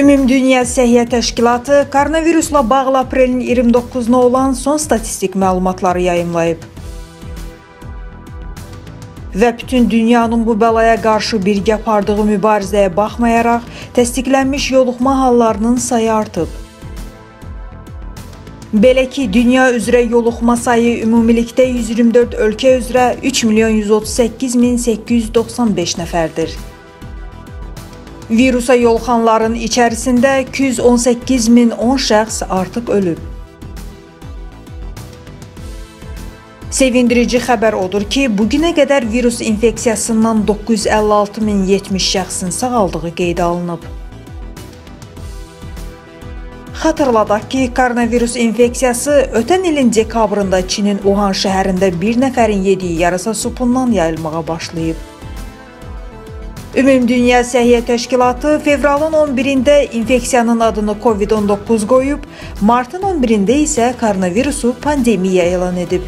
Ümumdünya Səhiyyə Təşkilatı koronavirusla bağlı aprelin 29-na olan son statistik məlumatları yayımlayıb. Və bütün dünyanın bu bəlaya qarşı birgə apardığı mübarizəyə baxmayaraq, təsdiqlənmiş yoluxma hallarının sayı artıb. Belə ki, dünya üzrə yoluxma sayı ümumilikdə 124 ölkə üzrə 3 milyon 138 min 895 nəfərdir. Virusa yoluxanların içərisində 218 min 10 şəxs artıq ölüb. Sevindirici xəbər odur ki, bugünə qədər virus infeksiyasından 956 min 70 şəxsin sağaldığı qeydə alınıb. Xatırladaq ki, koronavirus infeksiyası ötən ilin dekabrında Çinin Wuhan şəhərində bir nəfərin yediyi yarasa supundan yayılmağa başlayıb. Ümumdünya Səhiyyə Təşkilatı fevralın 11-də infeksiyanın adını COVID-19 qoyub, martın 11-də isə koronavirusu pandemiya elan edib.